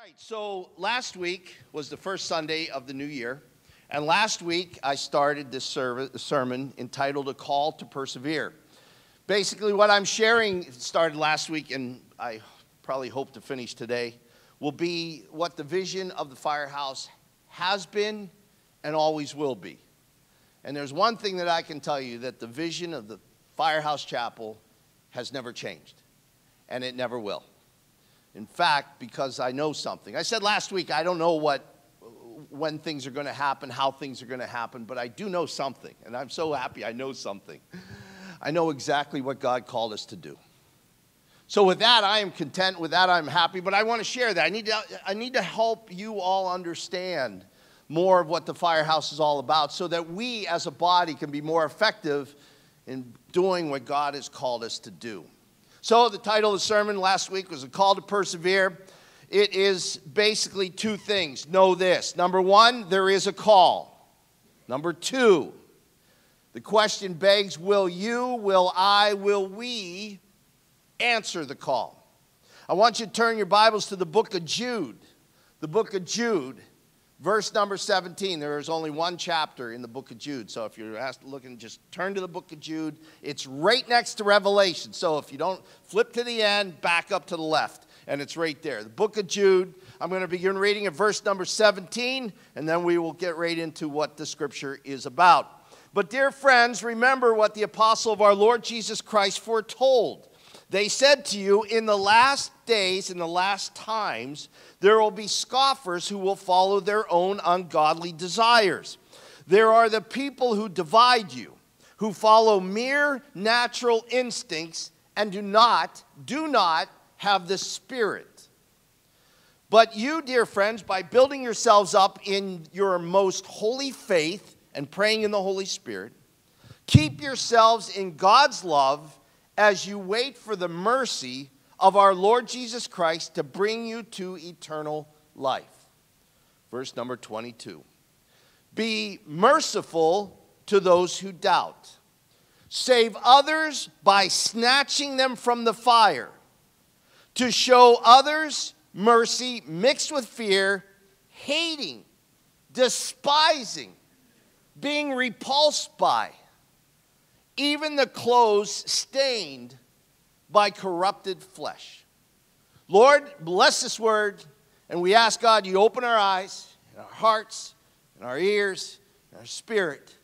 All right, so last week was the first Sunday of the new year, and last week I started this sermon entitled A Call to Persevere. Basically, what I'm sharing started last week, and I probably hope to finish today, will be what the vision of the firehouse has been and always will be. And there's one thing that I can tell you that the vision of the Firehouse Chapel has never changed, and it never will. In fact, because I know something. I said last week, I don't know what, when things are going to happen, how things are going to happen, but I do know something. And I'm so happy I know something. I know exactly what God called us to do. So, with that, I am content. With that, I'm happy. But I want to share that. I need to, I need to help you all understand more of what the firehouse is all about so that we as a body can be more effective in doing what God has called us to do. So, the title of the sermon last week was A Call to Persevere. It is basically two things. Know this. Number one, there is a call. Number two, the question begs will you, will I, will we answer the call? I want you to turn your Bibles to the book of Jude. The book of Jude. Verse number 17, there is only one chapter in the book of Jude. So if you're asked to look and just turn to the book of Jude, it's right next to Revelation. So if you don't flip to the end, back up to the left, and it's right there. The book of Jude, I'm going to begin reading at verse number 17, and then we will get right into what the scripture is about. But, dear friends, remember what the apostle of our Lord Jesus Christ foretold. They said to you, In the last days, in the last times, there will be scoffers who will follow their own ungodly desires. There are the people who divide you, who follow mere natural instincts and do not, do not have the Spirit. But you, dear friends, by building yourselves up in your most holy faith and praying in the Holy Spirit, keep yourselves in God's love as you wait for the mercy of our Lord Jesus Christ to bring you to eternal life. Verse number 22. Be merciful to those who doubt. Save others by snatching them from the fire. To show others mercy mixed with fear, hating, despising, being repulsed by, even the clothes stained by corrupted flesh. Lord, bless this word, and we ask God you open our eyes, and our hearts, and our ears, and our spirit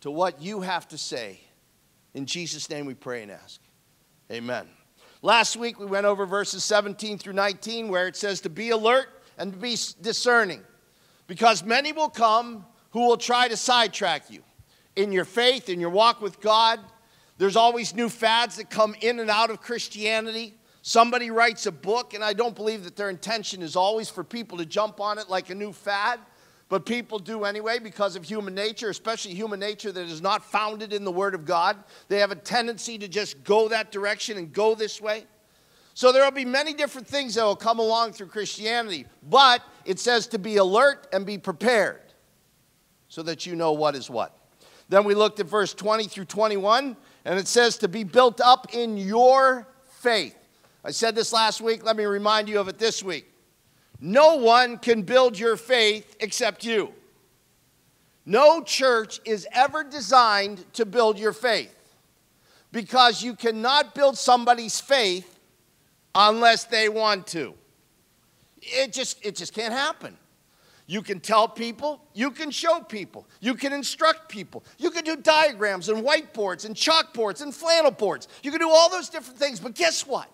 to what you have to say. In Jesus' name we pray and ask. Amen. Last week we went over verses 17 through 19 where it says to be alert and to be discerning because many will come who will try to sidetrack you in your faith, in your walk with God. There's always new fads that come in and out of Christianity. Somebody writes a book, and I don't believe that their intention is always for people to jump on it like a new fad, but people do anyway because of human nature, especially human nature that is not founded in the Word of God. They have a tendency to just go that direction and go this way. So there will be many different things that will come along through Christianity, but it says to be alert and be prepared so that you know what is what. Then we looked at verse 20 through 21. And it says to be built up in your faith. I said this last week. Let me remind you of it this week. No one can build your faith except you. No church is ever designed to build your faith because you cannot build somebody's faith unless they want to. It just, it just can't happen. You can tell people, you can show people, you can instruct people, you can do diagrams and whiteboards and chalkboards and flannel boards. You can do all those different things, but guess what?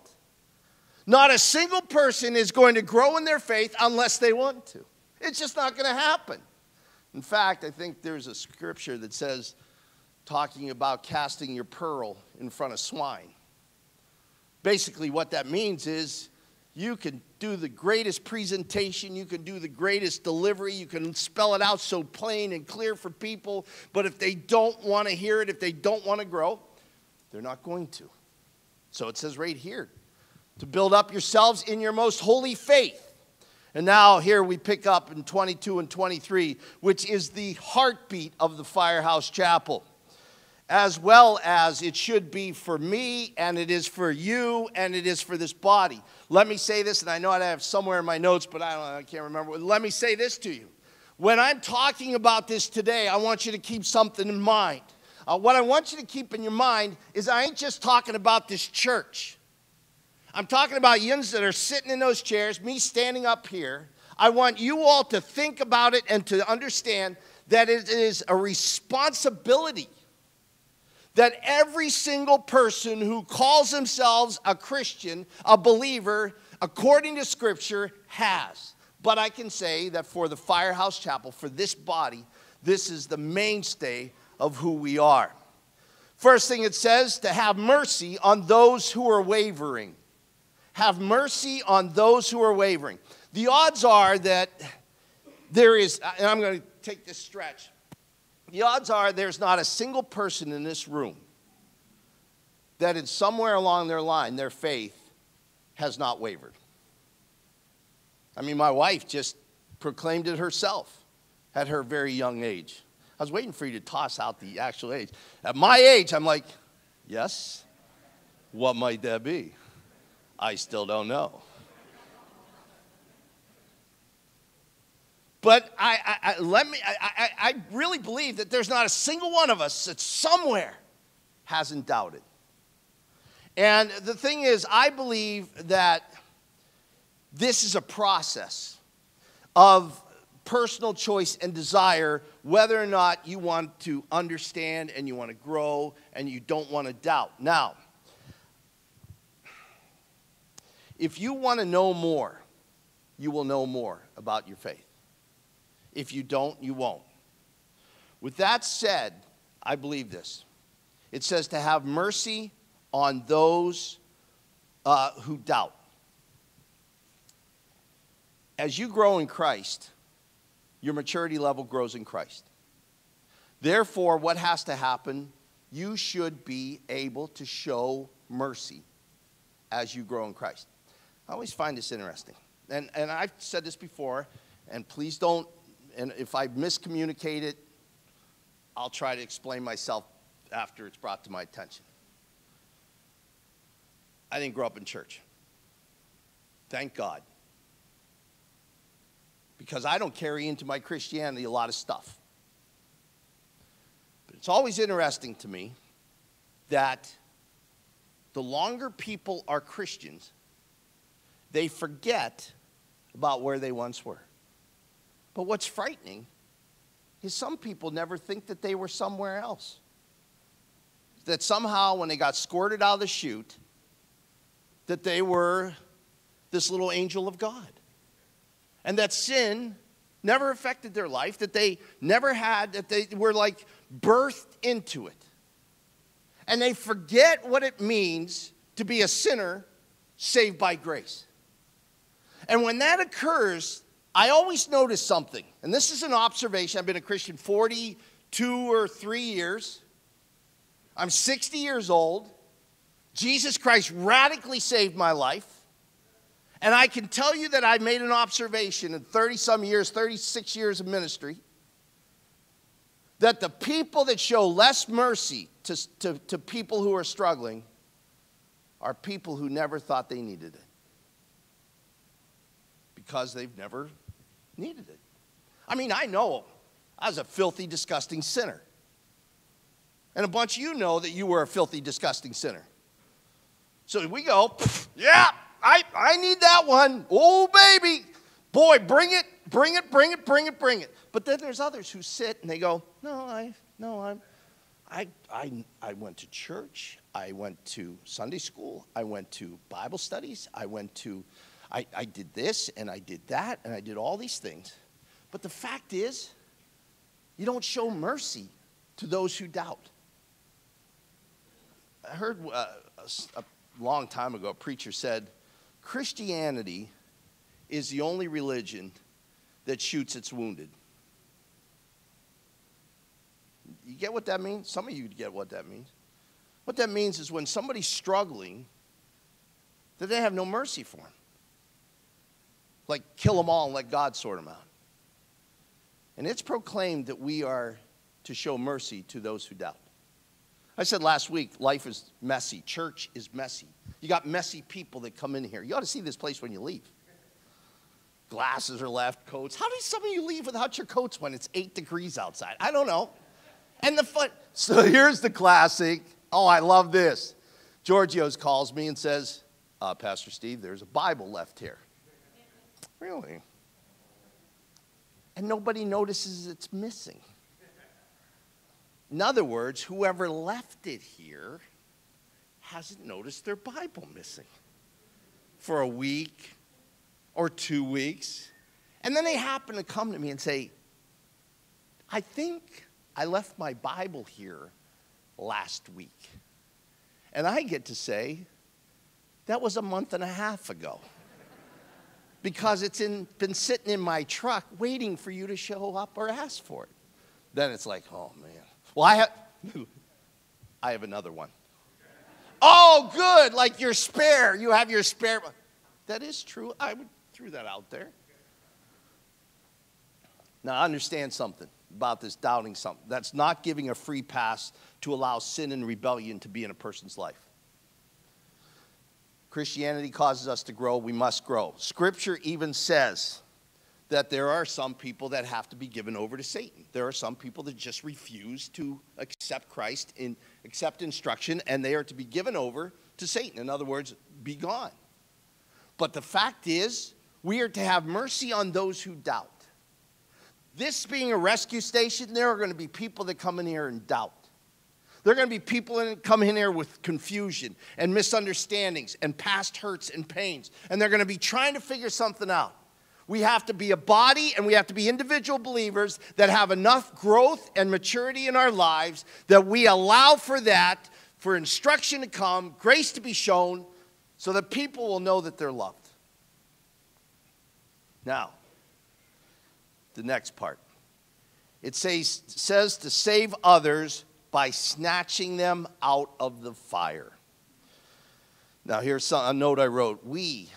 Not a single person is going to grow in their faith unless they want to. It's just not going to happen. In fact, I think there's a scripture that says, talking about casting your pearl in front of swine. Basically, what that means is you can do the greatest presentation, you can do the greatest delivery, you can spell it out so plain and clear for people, but if they don't want to hear it, if they don't want to grow, they're not going to. So it says right here to build up yourselves in your most holy faith. And now here we pick up in 22 and 23, which is the heartbeat of the Firehouse Chapel. As well as it should be for me, and it is for you, and it is for this body. Let me say this, and I know I have somewhere in my notes, but I, don't, I can't remember. Let me say this to you. When I'm talking about this today, I want you to keep something in mind. Uh, what I want you to keep in your mind is I ain't just talking about this church. I'm talking about yins that are sitting in those chairs, me standing up here. I want you all to think about it and to understand that it is a responsibility that every single person who calls themselves a Christian, a believer, according to Scripture, has. But I can say that for the Firehouse Chapel, for this body, this is the mainstay of who we are. First thing it says, to have mercy on those who are wavering. Have mercy on those who are wavering. The odds are that there is, and I'm going to take this stretch the odds are there's not a single person in this room that in somewhere along their line, their faith has not wavered. I mean, my wife just proclaimed it herself at her very young age. I was waiting for you to toss out the actual age. At my age, I'm like, yes, what might that be? I still don't know. But I, I, I let me, I, I really believe that there's not a single one of us that somewhere hasn't doubted. And the thing is, I believe that this is a process of personal choice and desire whether or not you want to understand and you want to grow and you don't want to doubt. Now, if you want to know more, you will know more about your faith. If you don't, you won't. With that said, I believe this. It says to have mercy on those uh, who doubt. As you grow in Christ, your maturity level grows in Christ. Therefore, what has to happen? You should be able to show mercy as you grow in Christ. I always find this interesting. And, and I've said this before, and please don't and if I miscommunicate it, I'll try to explain myself after it's brought to my attention. I didn't grow up in church. Thank God. Because I don't carry into my Christianity a lot of stuff. But it's always interesting to me that the longer people are Christians, they forget about where they once were. But what's frightening is some people never think that they were somewhere else. That somehow, when they got squirted out of the chute, that they were this little angel of God. And that sin never affected their life, that they never had, that they were like birthed into it. And they forget what it means to be a sinner saved by grace. And when that occurs, I always notice something, and this is an observation. I've been a Christian 42 or 3 years. I'm 60 years old. Jesus Christ radically saved my life. And I can tell you that I made an observation in 30 some years, 36 years of ministry, that the people that show less mercy to, to, to people who are struggling are people who never thought they needed it because they've never needed it. I mean, I know I was a filthy, disgusting sinner. And a bunch of you know that you were a filthy, disgusting sinner. So we go, yeah, I, I need that one. Oh, baby. Boy, bring it, bring it, bring it, bring it, bring it. But then there's others who sit and they go, no, I, no, I'm, I, I, I went to church. I went to Sunday school. I went to Bible studies. I went to I, I did this and I did that and I did all these things. But the fact is, you don't show mercy to those who doubt. I heard uh, a, a long time ago, a preacher said, Christianity is the only religion that shoots its wounded. You get what that means? Some of you get what that means. What that means is when somebody's struggling, that they have no mercy for them like kill them all and let God sort them out. And it's proclaimed that we are to show mercy to those who doubt. I said last week, life is messy. Church is messy. You got messy people that come in here. You ought to see this place when you leave. Glasses are left, coats. How do some of you leave without your coats when it's eight degrees outside? I don't know. And the fun. So here's the classic. Oh, I love this. Giorgio's calls me and says, uh, Pastor Steve, there's a Bible left here. Really? And nobody notices it's missing. In other words, whoever left it here hasn't noticed their Bible missing for a week or two weeks. And then they happen to come to me and say, I think I left my Bible here last week. And I get to say, that was a month and a half ago. Because it's in, been sitting in my truck waiting for you to show up or ask for it. Then it's like, oh man. Well, I have, I have another one. Oh, good, like your spare. You have your spare. That is true. I would threw that out there. Now, understand something about this doubting something. That's not giving a free pass to allow sin and rebellion to be in a person's life. Christianity causes us to grow, we must grow. Scripture even says that there are some people that have to be given over to Satan. There are some people that just refuse to accept Christ and accept instruction, and they are to be given over to Satan. In other words, be gone. But the fact is, we are to have mercy on those who doubt. This being a rescue station, there are going to be people that come in here and doubt. There are going to be people that come in here with confusion and misunderstandings and past hurts and pains, and they're going to be trying to figure something out. We have to be a body and we have to be individual believers that have enough growth and maturity in our lives that we allow for that, for instruction to come, grace to be shown, so that people will know that they're loved. Now, the next part. It says, says to save others by snatching them out of the fire. Now, here's some, a note I wrote. We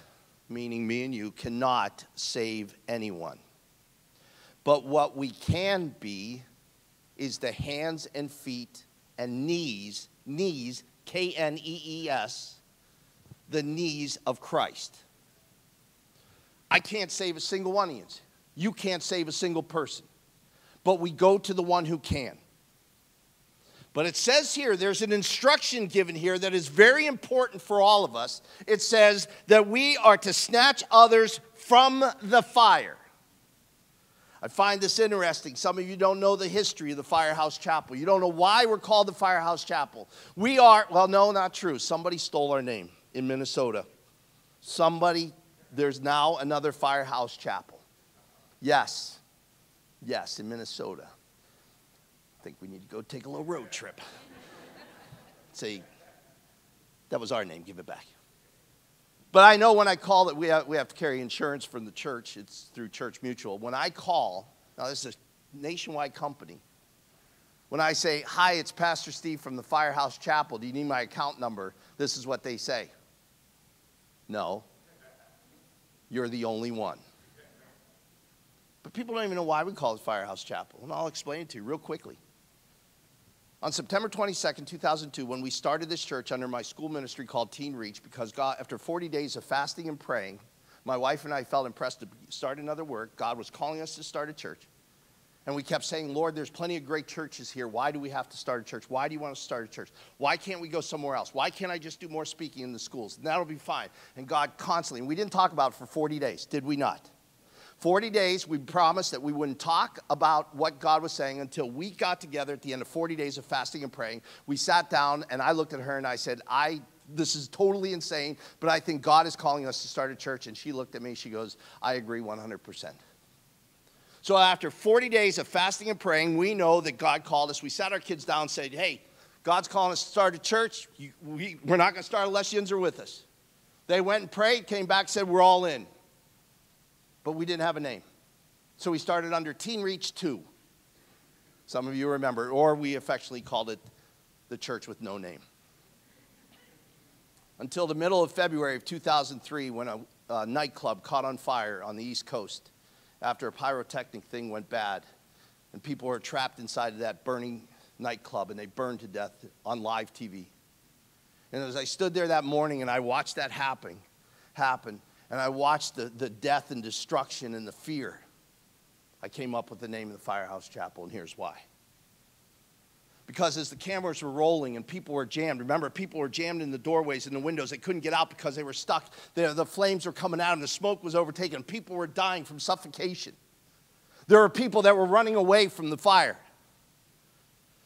meaning me and you, cannot save anyone. But what we can be is the hands and feet and knees, knees, K N E E S, the knees of Christ. I can't save a single one of you. You can't save a single person. But we go to the one who can. But it says here, there's an instruction given here that is very important for all of us. It says that we are to snatch others from the fire. I find this interesting. Some of you don't know the history of the Firehouse Chapel. You don't know why we're called the Firehouse Chapel. We are, well, no, not true. Somebody stole our name in Minnesota. Somebody, there's now another Firehouse Chapel. Yes, yes, in Minnesota. I think we need to go take a little road trip. Say, that was our name, give it back. But I know when I call it, we have, we have to carry insurance from the church. It's through Church Mutual. When I call, now this is a nationwide company. When I say, Hi, it's Pastor Steve from the Firehouse Chapel, do you need my account number? This is what they say No, you're the only one. But people don't even know why we call it Firehouse Chapel. And I'll explain it to you real quickly. On September 22nd, 2002, when we started this church under my school ministry called Teen Reach, because God, after 40 days of fasting and praying, my wife and I felt impressed to start another work. God was calling us to start a church. And we kept saying, Lord, there's plenty of great churches here. Why do we have to start a church? Why do you want to start a church? Why can't we go somewhere else? Why can't I just do more speaking in the schools? And that'll be fine. And God constantly, and we didn't talk about it for 40 days, did we not? 40 days, we promised that we wouldn't talk about what God was saying until we got together at the end of 40 days of fasting and praying. We sat down, and I looked at her and I said, I this is totally insane, but I think God is calling us to start a church. And she looked at me, she goes, I agree 100%. So after 40 days of fasting and praying, we know that God called us. We sat our kids down and said, Hey, God's calling us to start a church. we, are not going to start unless are with us. They went and prayed, came back, said, We're all in but we didn't have a name. So we started under Teen Reach 2. Some of you remember, or we affectionately called it the church with no name. Until the middle of February of 2003, when a, a nightclub caught on fire on the East Coast after a pyrotechnic thing went bad, and people were trapped inside of that burning nightclub and they burned to death on live TV. And as I stood there that morning and I watched that happen, happen, and I watched the, the death and destruction and the fear, I came up with the name of the Firehouse Chapel, and here's why. Because as the cameras were rolling and people were jammed, remember, people were jammed in the doorways and the windows. They couldn't get out because they were stuck. The, the flames were coming out and the smoke was overtaken. People were dying from suffocation. There were people that were running away from the fire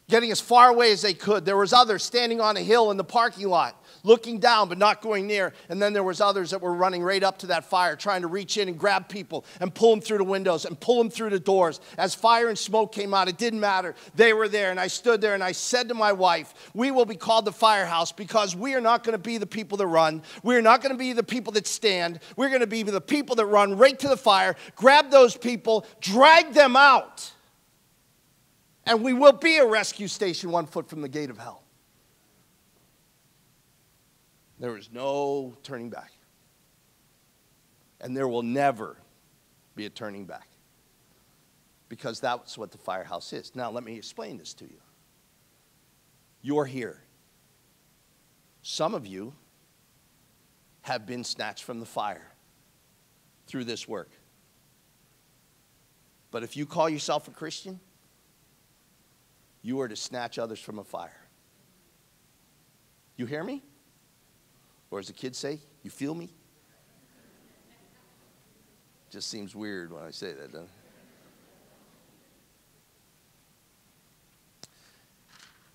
getting as far away as they could. There was others standing on a hill in the parking lot, looking down but not going near. And then there was others that were running right up to that fire, trying to reach in and grab people and pull them through the windows and pull them through the doors. As fire and smoke came out, it didn't matter. They were there. And I stood there and I said to my wife, "We will be called the firehouse because we are not going to be the people that run. We are not going to be the people that stand. We're going to be the people that run right to the fire, grab those people, drag them out." And we will be a rescue station one foot from the gate of hell. There is no turning back. And there will never be a turning back. Because that's what the firehouse is. Now, let me explain this to you. You're here. Some of you have been snatched from the fire through this work. But if you call yourself a Christian, you are to snatch others from a fire. You hear me? Or as the kids say, you feel me? Just seems weird when I say that, doesn't it?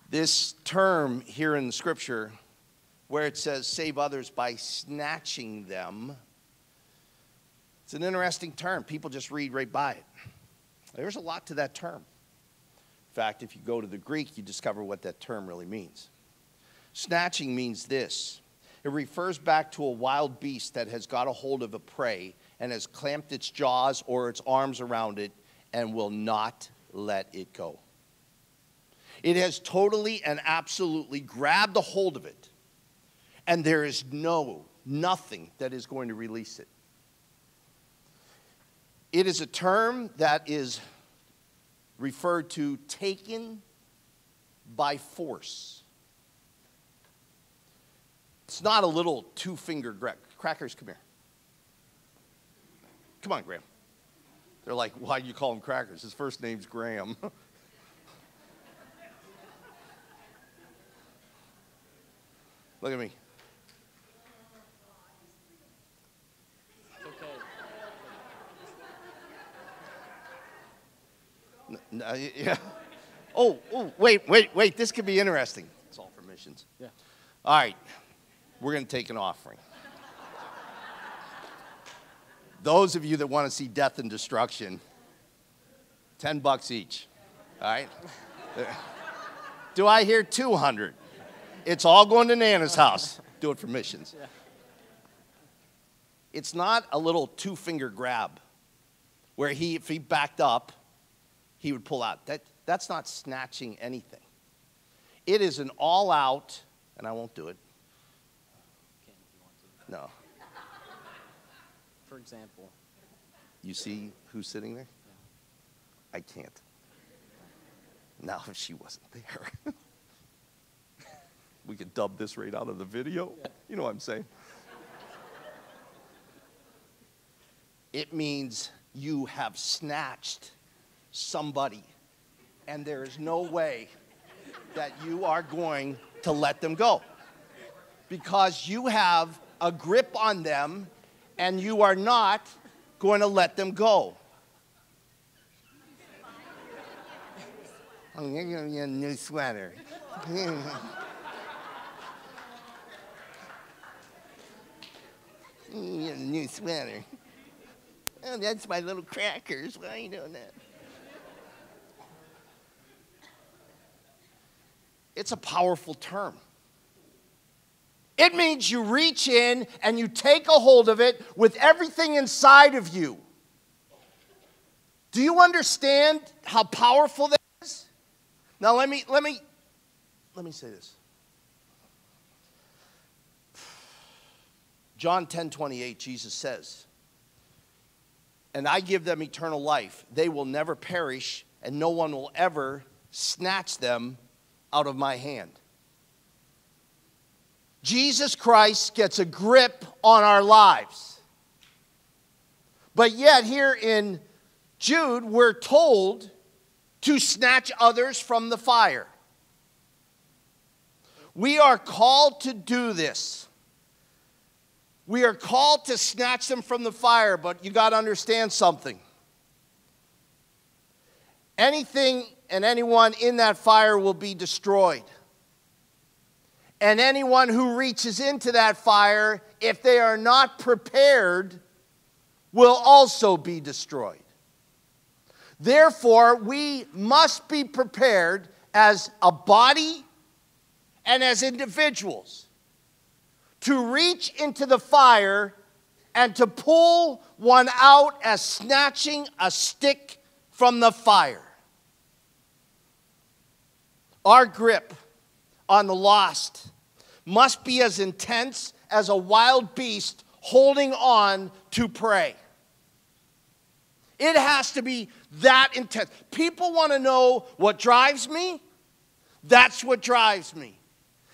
This term here in the scripture, where it says save others by snatching them, it's an interesting term. People just read right by it. There's a lot to that term. In fact, if you go to the Greek, you discover what that term really means. Snatching means this it refers back to a wild beast that has got a hold of a prey and has clamped its jaws or its arms around it and will not let it go. It has totally and absolutely grabbed a hold of it, and there is no, nothing that is going to release it. It is a term that is referred to taken by force. It's not a little two fingered crackers. Come here. Come on, Graham. They're like, why do you call him crackers? His first name's Graham. Look at me. No, uh, yeah. Oh, oh, wait, wait, wait. This could be interesting. It's all for missions. Yeah. All right. We're going to take an offering. Those of you that want to see death and destruction, 10 bucks each. All right? Do I hear 200? It's all going to Nana's house. Do it for missions. Yeah. It's not a little two finger grab where he, if he backed up, he would pull out. That, that's not snatching anything. It is an all out, and I won't do it. No. For example. You see who's sitting there? Yeah. I can't. Now, if she wasn't there, we could dub this right out of the video. Yeah. You know what I'm saying? it means you have snatched somebody. And there is no way that you are going to let them go because you have a grip on them and you are not going to let them go. I'm going to give you a new sweater. a new sweater. Oh, that's my little crackers. Why are you doing that? It's a powerful term. It means you reach in and you take a hold of it with everything inside of you. Do you understand how powerful that is? Now let me let me let me say this. John 10 28, Jesus says, And I give them eternal life. They will never perish, and no one will ever snatch them out of my hand. Jesus Christ gets a grip on our lives. But yet, here in Jude, we're told to snatch others from the fire. We are called to do this. We are called to snatch them from the fire, but you got to understand something. Anything and anyone in that fire will be destroyed. And anyone who reaches into that fire, if they are not prepared, will also be destroyed. Therefore, we must be prepared as a body and as individuals to reach into the fire and to pull one out as snatching a stick from the fire. Our grip on the lost must be as intense as a wild beast holding on to prey. It has to be that intense. People want to know what drives me. That's what drives me.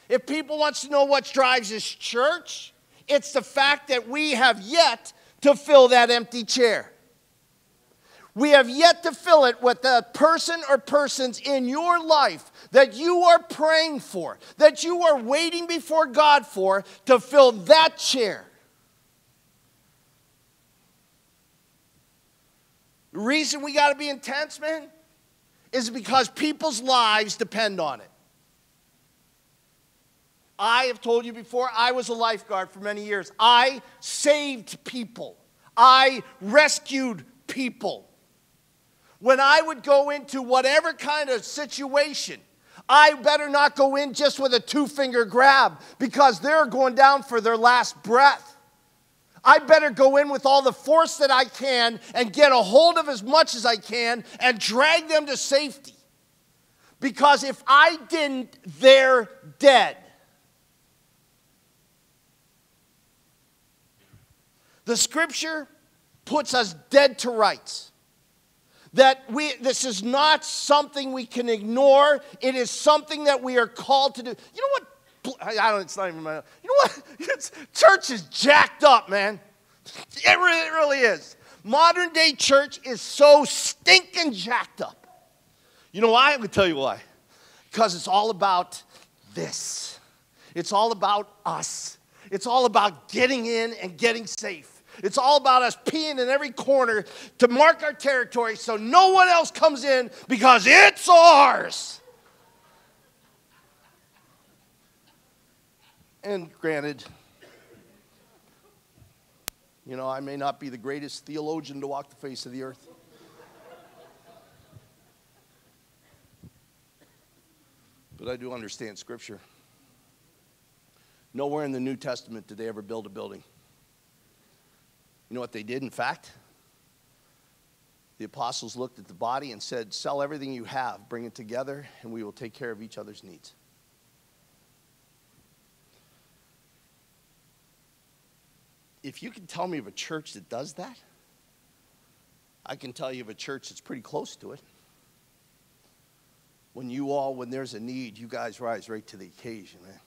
If people wants to know what drives this church, it's the fact that we have yet to fill that empty chair. We have yet to fill it with the person or persons in your life that you are praying for, that you are waiting before God for to fill that chair. The reason we got to be intense, man, is because people's lives depend on it. I have told you before, I was a lifeguard for many years. I saved people, I rescued people. When I would go into whatever kind of situation, I better not go in just with a two finger grab because they're going down for their last breath. I better go in with all the force that I can and get a hold of as much as I can and drag them to safety. Because if I didn't, they're dead. The scripture puts us dead to rights. That we, this is not something we can ignore. It is something that we are called to do. You know what? I don't, it's not even my, you know what? It's, church is jacked up, man. It really, it really is. Modern day church is so stinking jacked up. You know why? I'm going to tell you why. Because it's all about this. It's all about us. It's all about getting in and getting safe. It's all about us peeing in every corner to mark our territory so no one else comes in because it's ours. And granted, you know, I may not be the greatest theologian to walk the face of the earth. But I do understand Scripture. Nowhere in the New Testament did they ever build a building. You know what they did, in fact? The apostles looked at the body and said, Sell everything you have, bring it together, and we will take care of each other's needs. If you can tell me of a church that does that, I can tell you of a church that's pretty close to it. When you all, when there's a need, you guys rise right to the occasion, man.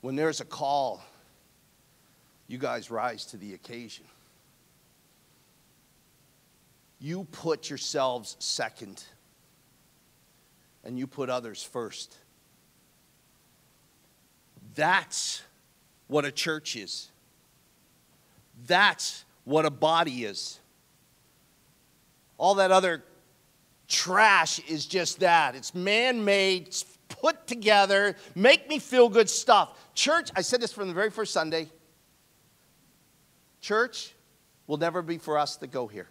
When there's a call you guys rise to the occasion. You put yourselves second, and you put others first. That's what a church is. That's what a body is. All that other trash is just that. It's man made, put together, make me feel good stuff. Church, I said this from the very first Sunday Church will never be for us to go here.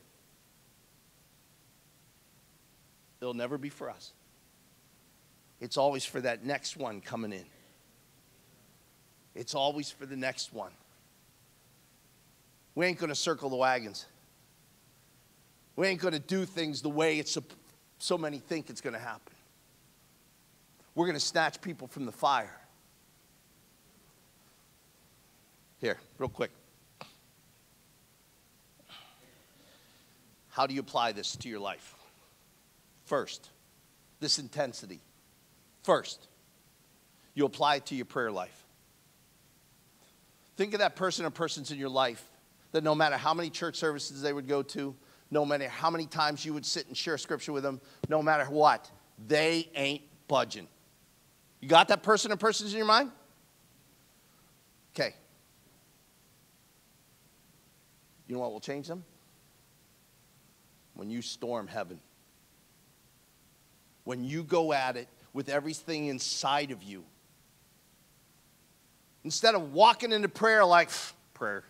It'll never be for us. It's always for that next one coming in. It's always for the next one. We ain't going to circle the wagons. We ain't going to do things the way it's so many think it's going to happen. We're going to snatch people from the fire. Here, real quick. How do you apply this to your life? First, this intensity. First, you apply it to your prayer life. Think of that person or persons in your life that no matter how many church services they would go to, no matter how many times you would sit and share scripture with them, no matter what, they ain't budging. You got that person or persons in your mind? Okay. You know what will change them? When you storm heaven. When you go at it with everything inside of you. Instead of walking into prayer like, prayer.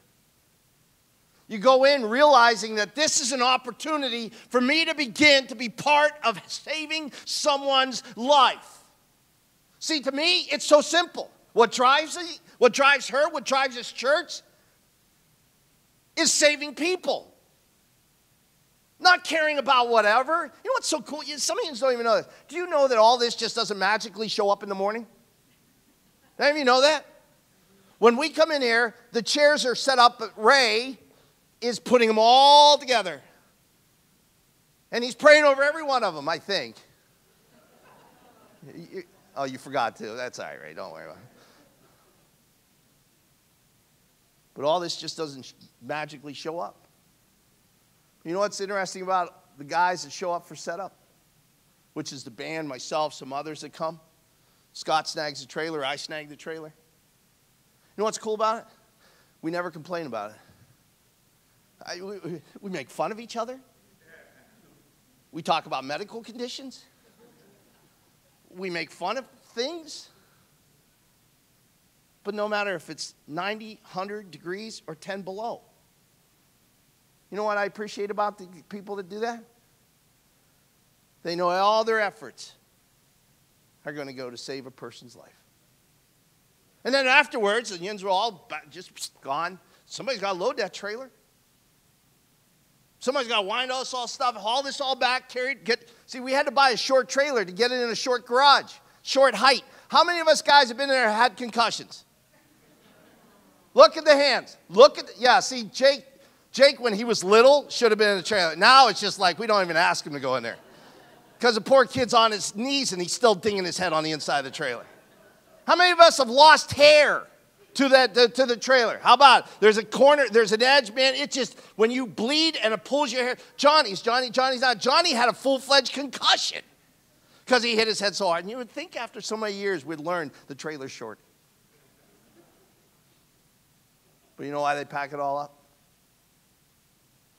You go in realizing that this is an opportunity for me to begin to be part of saving someone's life. See, to me, it's so simple. What drives, what drives her, what drives this church is saving people. Not caring about whatever. You know what's so cool? Some of you don't even know this. Do you know that all this just doesn't magically show up in the morning? Any of you know that? When we come in here, the chairs are set up, but Ray is putting them all together. And he's praying over every one of them, I think. oh, you forgot to. That's all right, Ray. Don't worry about it. But all this just doesn't magically show up. You know what's interesting about the guys that show up for setup? Which is the band, myself, some others that come. Scott snags the trailer, I snag the trailer. You know what's cool about it? We never complain about it. I, we, we make fun of each other. We talk about medical conditions. We make fun of things. But no matter if it's 90, 100 degrees, or 10 below. You know what I appreciate about the people that do that? They know all their efforts are going to go to save a person's life. And then afterwards, the onions were all just gone. Somebody's got to load that trailer. Somebody's got to wind all this all stuff, haul this all back, carry it, get. See, we had to buy a short trailer to get it in a short garage, short height. How many of us guys have been there and had concussions? Look at the hands. Look at, the, yeah, see, Jake, Jake, when he was little, should have been in the trailer. Now it's just like we don't even ask him to go in there. Because the poor kid's on his knees and he's still dinging his head on the inside of the trailer. How many of us have lost hair? to that to, to, the trailer. How about there's a corner, there's an edge, man. It just when you bleed and it pulls your hair. Johnny's Johnny, Johnny's not. Johnny had a full-fledged concussion because he hit his head so hard. And you would think after so many years we'd learn the trailer's short. But you know why they pack it all up?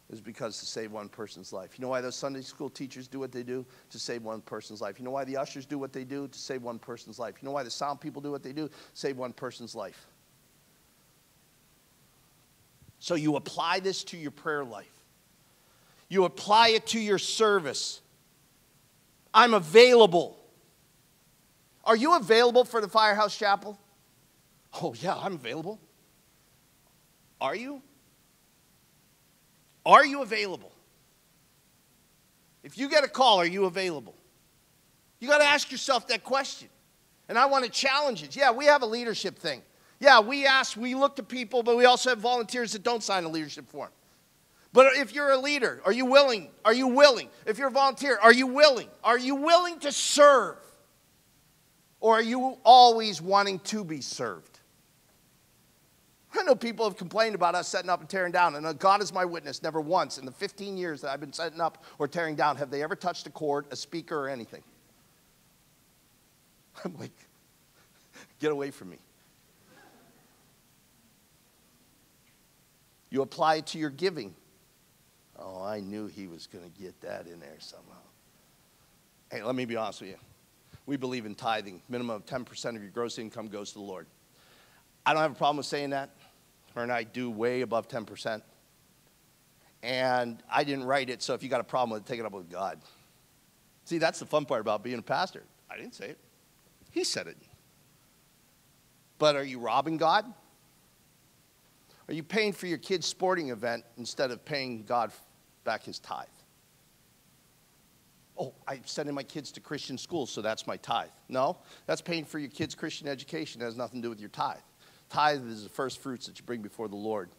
Is because to save one person's life. You know why those Sunday school teachers do what they do? To save one person's life. You know why the ushers do what they do? To save one person's life. You know why the sound people do what they do? Save one person's life. So you apply this to your prayer life, you apply it to your service. I'm available. Are you available for the Firehouse Chapel? Oh, yeah, I'm available. Are you? Are you available? If you get a call, are you available? You got to ask yourself that question. And I want to challenge it. Yeah, we have a leadership thing. Yeah, we ask, we look to people, but we also have volunteers that don't sign a leadership form. But if you're a leader, are you willing? Are you willing? If you're a volunteer, are you willing? Are you willing to serve? Or are you always wanting to be served? I know people have complained about us setting up and tearing down, and uh, God is my witness. Never once in the 15 years that I've been setting up or tearing down have they ever touched a cord, a speaker, or anything. I'm like, get away from me. You apply it to your giving. Oh, I knew he was going to get that in there somehow. Hey, let me be honest with you. We believe in tithing. Minimum of 10% of your gross income goes to the Lord. I don't have a problem with saying that. And I do way above 10%. And I didn't write it, so if you got a problem with it, take it up with God. See, that's the fun part about being a pastor. I didn't say it, He said it. But are you robbing God? Are you paying for your kid's sporting event instead of paying God back his tithe? Oh, I'm sending my kids to Christian schools, so that's my tithe. No, that's paying for your kids' Christian education. It has nothing to do with your tithe. Tithe is the first fruits that you bring before the Lord.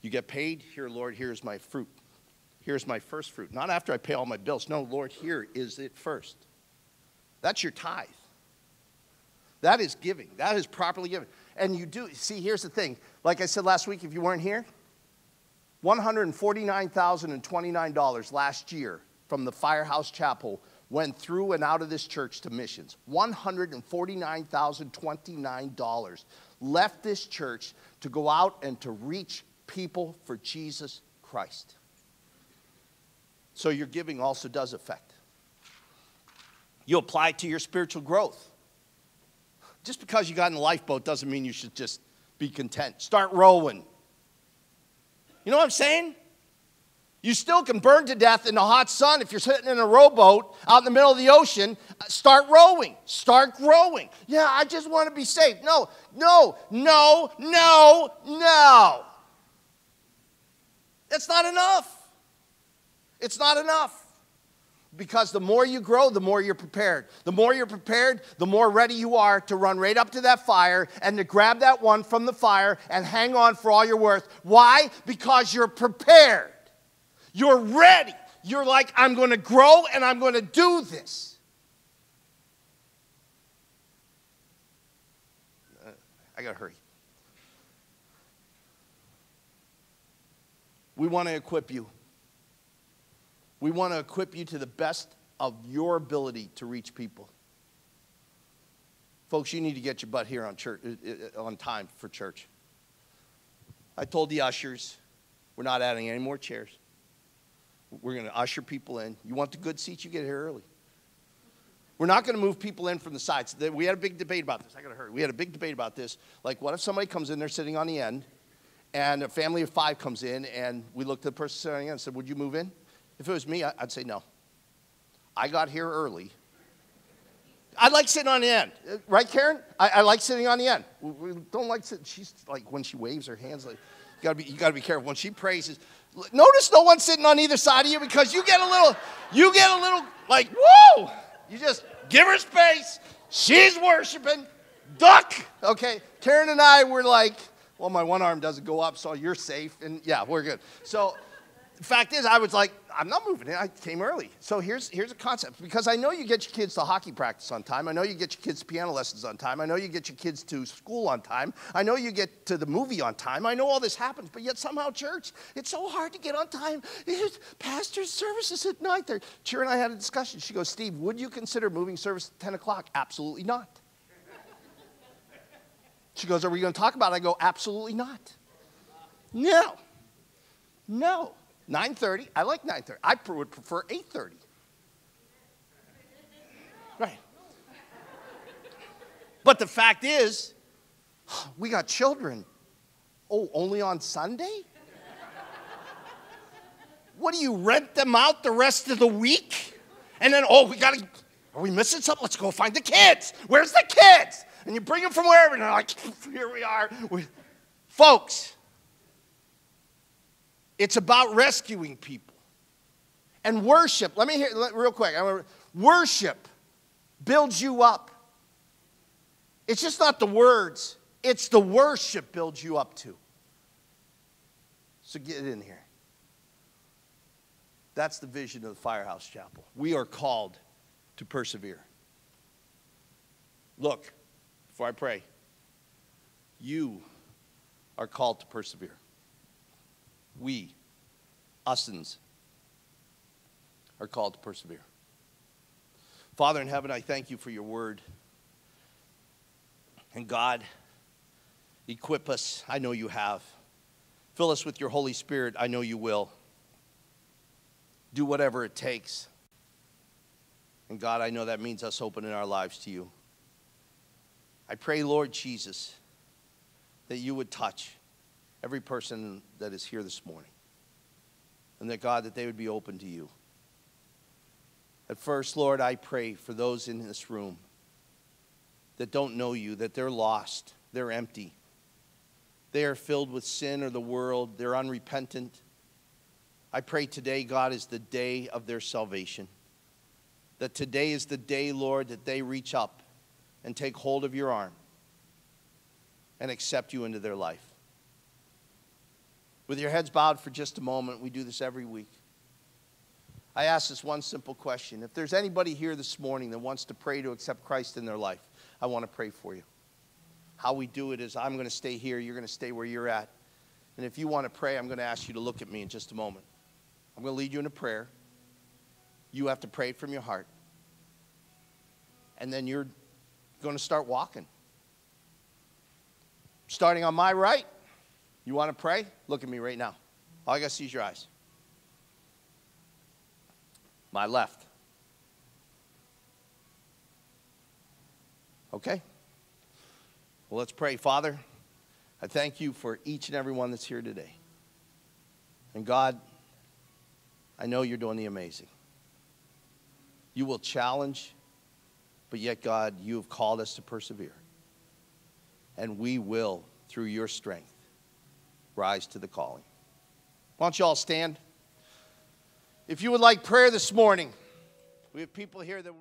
You get paid, here, Lord, here's my fruit. Here's my first fruit. Not after I pay all my bills. No, Lord, here is it first. That's your tithe. That is giving. That is properly giving. And you do, see, here's the thing. Like I said last week, if you weren't here, $149,029 last year from the Firehouse Chapel went through and out of this church to missions. $149,029 left this church to go out and to reach people for Jesus Christ. So your giving also does affect. You apply to your spiritual growth. Just because you got in a lifeboat doesn't mean you should just be content. Start rowing. You know what I'm saying? You still can burn to death in the hot sun if you're sitting in a rowboat out in the middle of the ocean. Uh, start rowing. Start growing. Yeah, I just want to be safe. No, no, no, no, no. That's not enough. It's not enough. Because the more you grow, the more you're prepared. The more you're prepared, the more ready you are to run right up to that fire and to grab that one from the fire and hang on for all you're worth. Why? Because you're prepared. You're ready. You're like, I'm going to grow and I'm going to do this. Uh, I got to hurry. We want to equip you. We want to equip you to the best of your ability to reach people. Folks, you need to get your butt here on church uh, uh, on time for church. I told the ushers, we're not adding any more chairs. We're going to usher people in. You want the good seats, you get here early. We're not going to move people in from the sides. We had a big debate about this. I got to hurry. We had a big debate about this. Like, what if somebody comes in, they're sitting on the end, and a family of five comes in, and we looked at the person sitting on the end and said, Would you move in? If it was me, I'd say no. I got here early. I like sitting on the end, right, Karen? I, I like sitting on the end. We don't like sitting. She's like when she waves her hands, like you gotta be, you gotta be careful when she praises. Notice no one sitting on either side of you because you get a little, you get a little like whoa. You just give her space. She's worshiping. Duck. Okay, Karen and I were like, well, my one arm doesn't go up, so you're safe, and yeah, we're good. So fact is, I was like, I'm not moving in. I came early. So here's, here's a concept. Because I know you get your kids to hockey practice on time. I know you get your kids to piano lessons on time. I know you get your kids to school on time. I know you get to the movie on time. I know all this happens. But yet somehow church, it's so hard to get on time. pastor's services at 9.30. Cheer and I had a discussion. She goes, Steve, would you consider moving service at 10 o'clock? Absolutely not. She goes, are we going to talk about it? I go, absolutely not. No. No. 9.30, I like 9.30. I would prefer 8.30. Right. But the fact is, we got children. Oh, only on Sunday? What do you rent them out the rest of the week? And then, oh, we got to, are we missing something? Let's go find the kids. Where's the kids? And you bring them from wherever, and they're like, here we are. We, folks, it's about rescuing people. And worship, let me hear real quick. Worship builds you up. It's just not the words, it's the worship builds you up to. So get in here. That's the vision of the Firehouse Chapel. We are called to persevere. Look, before I pray, you are called to persevere we, usins, are called to persevere. Father in heaven, I thank you for your word. And God, equip us. I know you have. Fill us with your Holy Spirit. I know you will. Do whatever it takes. And God, I know that means us opening our lives to you. I pray, Lord Jesus, that you would touch every person that is here this morning. And that, God, that they would be open to you. At first, Lord, I pray for those in this room that don't know you, that they're lost, they're empty. They are filled with sin or the world, they're unrepentant. I pray today, God, is the day of their salvation. That today is the day, Lord, that they reach up and take hold of your arm and accept you into their life. With your heads bowed for just a moment, we do this every week. I ask this one simple question. If there's anybody here this morning that wants to pray to accept Christ in their life, I want to pray for you. How we do it is I'm going to stay here, you're going to stay where you're at. And if you want to pray, I'm going to ask you to look at me in just a moment. I'm going to lead you in a prayer. You have to pray from your heart. And then you're going to start walking. Starting on my right, you want to pray? Look at me right now. All I got to see is your eyes. My left. Okay? Well, let's pray. Father, I thank you for each and every one that's here today. And God, I know you're doing the amazing. You will challenge, but yet, God, you have called us to persevere. And we will, through your strength, rise to the calling. Why don't you all stand? If you would like prayer this morning, we have people here that